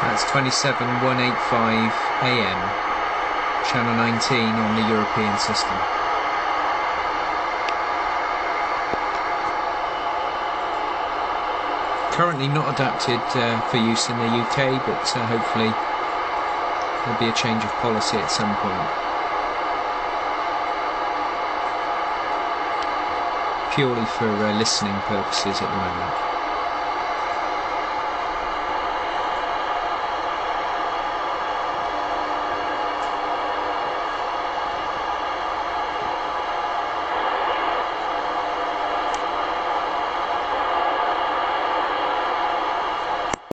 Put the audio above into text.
That's 27185 AM, channel 19 on the European system. Currently not adapted uh, for use in the UK, but uh, hopefully there'll be a change of policy at some point. Purely for uh, listening purposes at the moment.